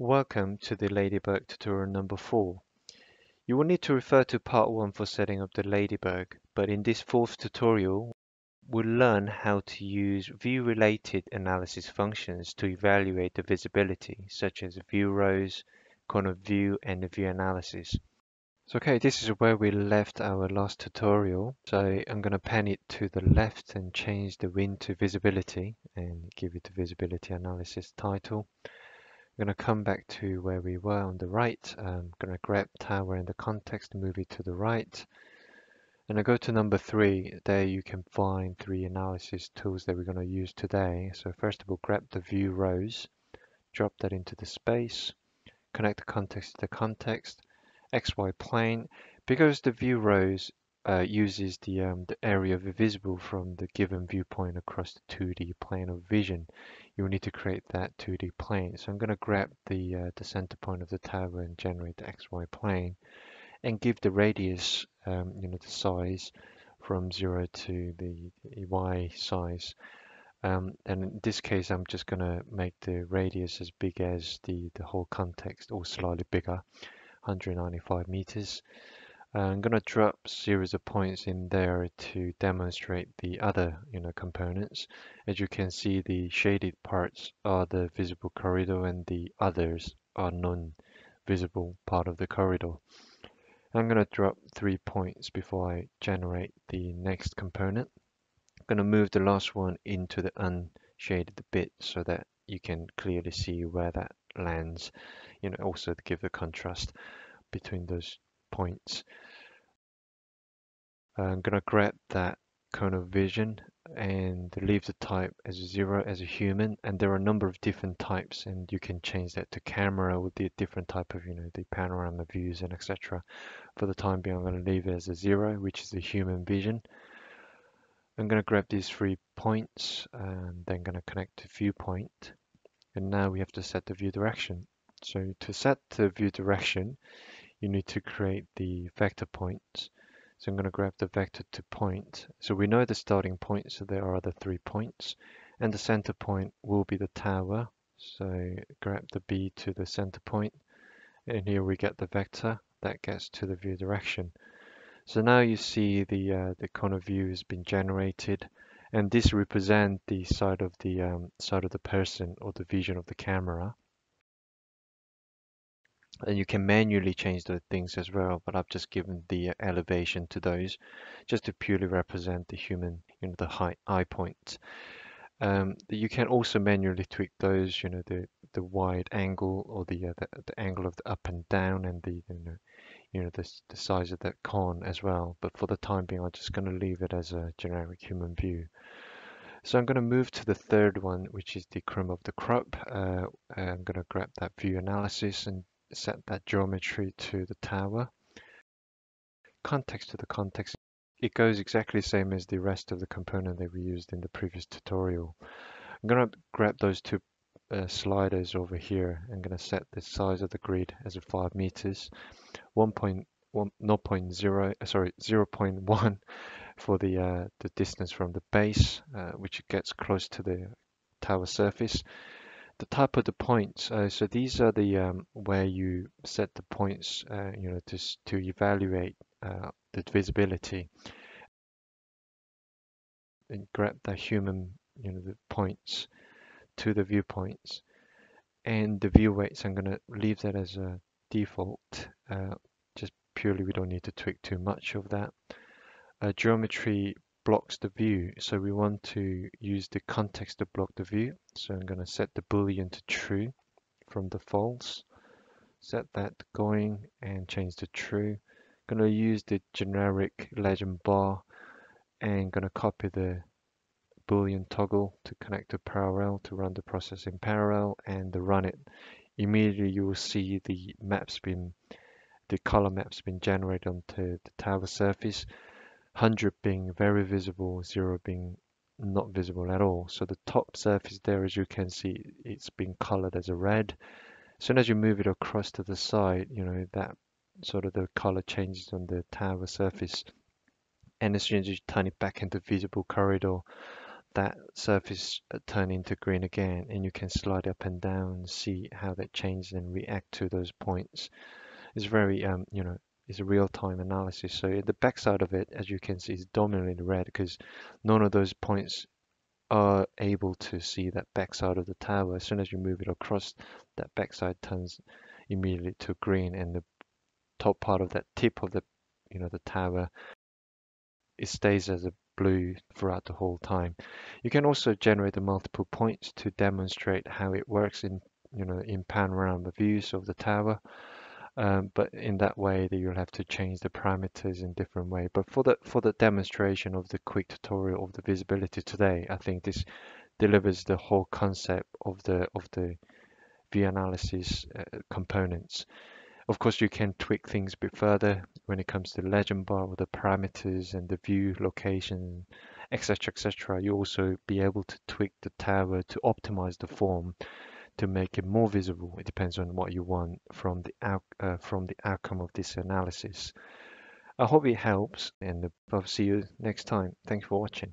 Welcome to the Ladybug tutorial number 4. You will need to refer to part 1 for setting up the Ladybug, but in this fourth tutorial, we'll learn how to use view-related analysis functions to evaluate the visibility, such as view rose, corner view, and view analysis. So okay, this is where we left our last tutorial. So I'm going to pan it to the left and change the win to visibility and give it the visibility analysis title. I'm going to come back to where we were on the right. Um, I'm going to grab tower in the context, move it to the right. And I go to number three. There you can find three analysis tools that we're going to use today. So first of all, grab the view rose, drop that into the space, connect the context to the context, XY plane. Because the view rose uh, uses the, um, the area visible from the given viewpoint across the 2D plane of vision, you will need to create that 2D plane. So I'm going to grab the, uh, the center point of the tower and generate the XY plane and give the radius, um, you know, the size from 0 to the Y size. Um, and in this case, I'm just going to make the radius as big as the, the whole context or slightly bigger. 195 meters. I'm going to drop series of points in there to demonstrate the other you know components. As you can see, the shaded parts are the visible corridor and the others are non-visible part of the corridor. I'm going to drop three points before I generate the next component. I'm going to move the last one into the unshaded bit so that you can clearly see where that lands you know also to give the contrast between those points. I'm gonna grab that cone of vision and leave the type as zero as a human and there are a number of different types and you can change that to camera with the different type of you know the panorama views and etc for the time being I'm going to leave it as a zero which is the human vision. I'm going to grab these three points and then going to connect to viewpoint. And now we have to set the view direction. So to set the view direction, you need to create the vector points. So I'm going to grab the vector to point. So we know the starting point, so there are the three points. And the center point will be the tower. So grab the B to the center point. And here we get the vector that gets to the view direction. So now you see the, uh, the cone of view has been generated. And this represents the side of the um, side of the person or the vision of the camera and you can manually change the things as well but I've just given the elevation to those just to purely represent the human you know the high eye point um, you can also manually tweak those you know the the wide angle or the, uh, the, the angle of the up and down and the you know you know the, the size of that cone as well. But for the time being I'm just going to leave it as a generic human view. So I'm going to move to the third one, which is the crumb of the crop. Uh, I'm going to grab that view analysis and set that geometry to the tower. Context to the context, it goes exactly same as the rest of the component that we used in the previous tutorial. I'm going to grab those two uh, sliders over here. I'm going to set the size of the grid as a 5 meters, 1.1, 0.0, uh, sorry, 0.1 for the, uh, the distance from the base, uh, which it gets close to the tower surface, the type of the points. Uh, so these are the um, where you set the points, uh, you know, to to evaluate uh, the visibility and grab the human, you know, the points to the viewpoints. And the view weights, I'm going to leave that as a default. Uh, just purely, we don't need to tweak too much of that. Uh, geometry blocks the view. So we want to use the context to block the view. So I'm going to set the boolean to true from the false. Set that going and change to true. I'm going to use the generic legend bar and going to copy the boolean toggle to connect to parallel to run the process in parallel and to run it immediately you will see the maps been the color maps been generated onto the tower surface 100 being very visible, 0 being not visible at all. So the top surface there, as you can see, it's been colored as a red. As soon as you move it across to the side, you know, that sort of the color changes on the tower surface. And as soon as you turn it back into visible corridor, that surface uh, turn into green again and you can slide up and down see how that changes and react to those points it's very um you know it's a real-time analysis so the backside of it as you can see is dominantly red because none of those points are able to see that backside of the tower as soon as you move it across that backside turns immediately to green and the top part of that tip of the you know the tower it stays as a blue throughout the whole time. You can also generate the multiple points to demonstrate how it works in you know in panorama views of the tower. Um, but in that way that you'll have to change the parameters in different way. But for the for the demonstration of the quick tutorial of the visibility today, I think this delivers the whole concept of the of the view analysis uh, components. Of course, you can tweak things a bit further when it comes to the legend bar or the parameters and the view location, etc. etc. You also be able to tweak the tower to optimize the form to make it more visible. It depends on what you want from the out, uh, from the outcome of this analysis. I hope it helps and I'll see you next time. Thanks for watching.